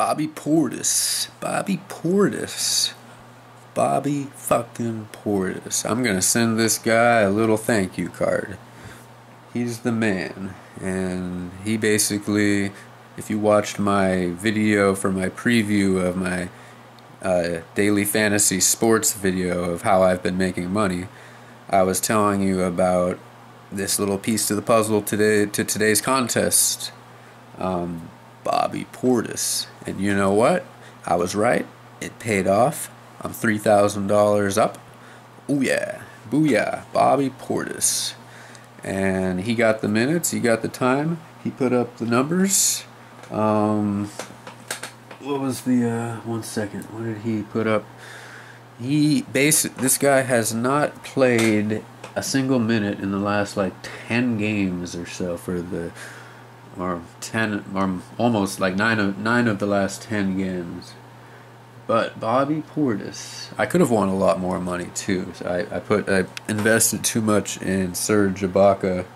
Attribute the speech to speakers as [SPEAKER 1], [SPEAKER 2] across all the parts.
[SPEAKER 1] Bobby Portis. Bobby Portis. Bobby fucking Portis. I'm gonna send this guy a little thank you card. He's the man. And he basically, if you watched my video for my preview of my uh, daily fantasy sports video of how I've been making money, I was telling you about this little piece to the puzzle today to today's contest. Um, Bobby Portis. And you know what? I was right. It paid off. I'm $3,000 up. Oh yeah. Booyah. Bobby Portis. And he got the minutes, he got the time, he put up the numbers. Um, what was the, uh, one second, what did he put up? He, basic, this guy has not played a single minute in the last like 10 games or so for the or 10 or almost like 9 of 9 of the last 10 games. But Bobby Portis I could have won a lot more money too. So I, I put I invested too much in Serge Ibaka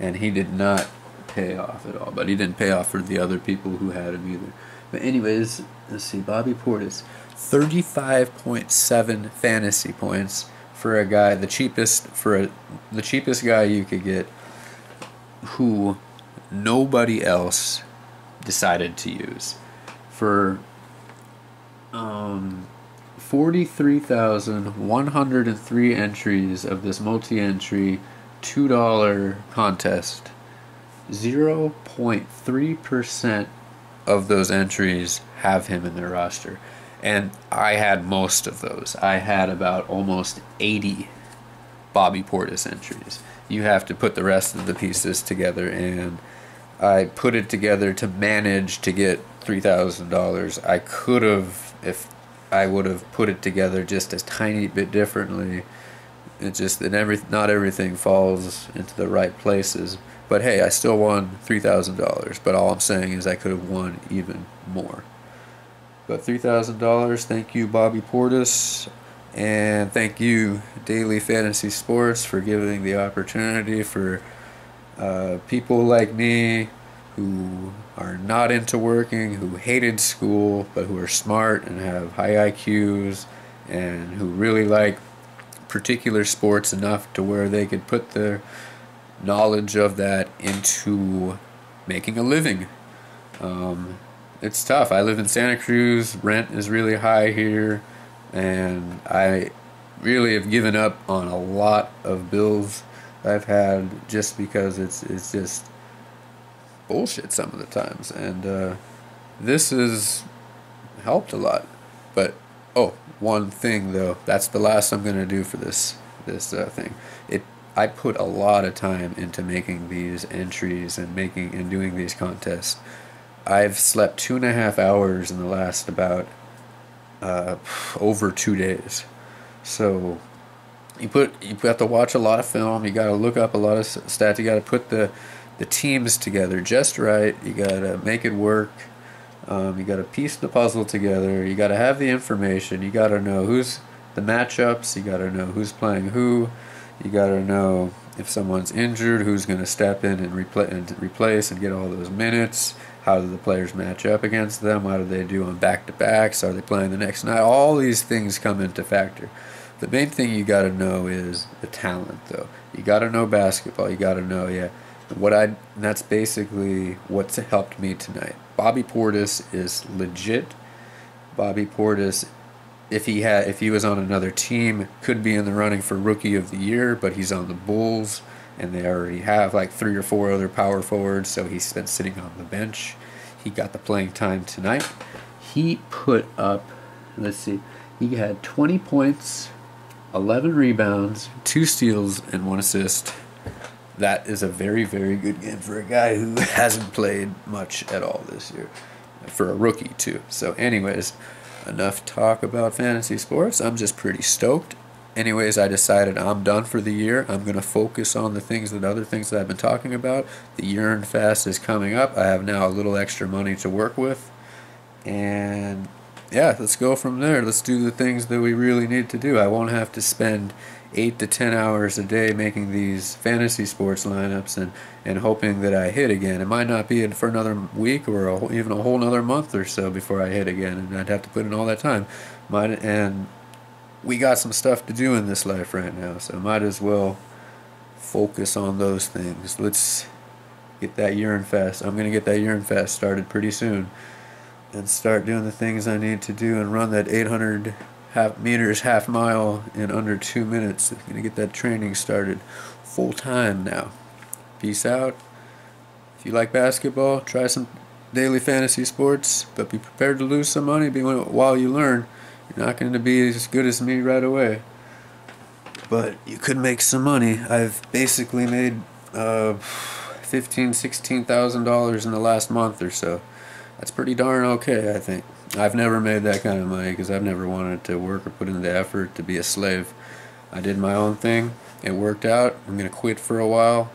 [SPEAKER 1] and he did not pay off at all. But he didn't pay off for the other people who had him either. But anyways let's see Bobby Portis 35.7 fantasy points for a guy the cheapest for a, the cheapest guy you could get who nobody else decided to use for um 43,103 entries of this multi-entry $2 contest 0.3% of those entries have him in their roster and I had most of those. I had about almost 80 Bobby Portis entries. You have to put the rest of the pieces together, and I put it together to manage to get $3,000. I could have, if I would have put it together just a tiny bit differently. It's just that every not everything falls into the right places. But hey, I still won three thousand dollars. But all I'm saying is I could have won even more. But $3,000, thank you, Bobby Portis. And thank you, Daily Fantasy Sports, for giving the opportunity for uh, people like me who are not into working, who hated school, but who are smart and have high IQs, and who really like particular sports enough to where they could put their knowledge of that into making a living. Um, it's tough. I live in Santa Cruz. Rent is really high here, and I really have given up on a lot of bills I've had just because it's it's just bullshit some of the times, and uh, this has helped a lot. But oh, one thing though, that's the last I'm gonna do for this this uh, thing. It I put a lot of time into making these entries and making and doing these contests I've slept two and a half hours in the last about uh, over two days. So you put you have to watch a lot of film. You got to look up a lot of stats. You got to put the the teams together just right. You got to make it work. Um, you got to piece the puzzle together. You got to have the information. You got to know who's the matchups. You got to know who's playing who. You got to know if someone's injured, who's going to step in and, repl- and replace and get all those minutes. How do the players match up against them? How do they do on back to backs? Are they playing the next night? All these things come into factor. The main thing you got to know is the talent, though. You got to know basketball. You got to know, yeah. What I that's basically what's helped me tonight. Bobby Portis is legit. Bobby Portis, if he had if he was on another team, could be in the running for rookie of the year, but he's on the Bulls and they already have like three or four other power forwards, so he's been sitting on the bench. He got the playing time tonight. He put up, let's see, he had 20 points, 11 rebounds, two steals, and one assist. That is a very, very good game for a guy who hasn't played much at all this year. For a rookie, too. So, anyways, enough talk about fantasy sports. I'm just pretty stoked anyways, I decided I'm done for the year. I'm going to focus on the things that other things that I've been talking about. The urine fast is coming up. I have now a little extra money to work with. And yeah, let's go from there. Let's do the things that we really need to do. I won't have to spend eight to ten hours a day making these fantasy sports lineups and, and hoping that I hit again. It might not be for another week or a, even a whole another month or so before I hit again, and I'd have to put in all that time. Might and we got some stuff to do in this life right now, so might as well focus on those things. Let's get that urine fast. I'm gonna get that urine fast started pretty soon, and start doing the things I need to do and run that 800 half meters, half mile in under two minutes. I'm gonna get that training started full time now. Peace out. If you like basketball, try some daily fantasy sports, but be prepared to lose some money while you learn. You're not going to be as good as me right away. But you could make some money. I've basically made uh, fifteen, sixteen thousand dollars in the last month or so. That's pretty darn okay, I think. I've never made that kind of money because I've never wanted to work or put in the effort to be a slave. I did my own thing. It worked out. I'm gonna quit for a while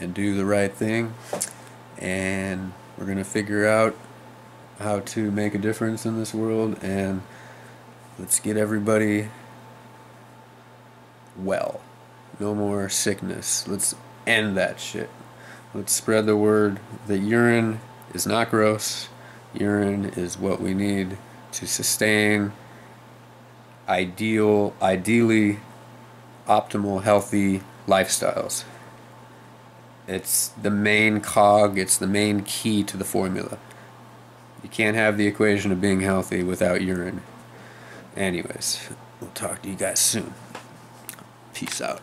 [SPEAKER 1] and do the right thing, and we're gonna figure out how to make a difference in this world and Let's get everybody well. No more sickness. Let's end that shit. Let's spread the word that urine is not gross. Urine is what we need to sustain ideal, ideally optimal, healthy lifestyles. It's the main cog, it's the main key to the formula. You can't have the equation of being healthy without urine. Anyways, we'll talk to you guys soon. Peace out.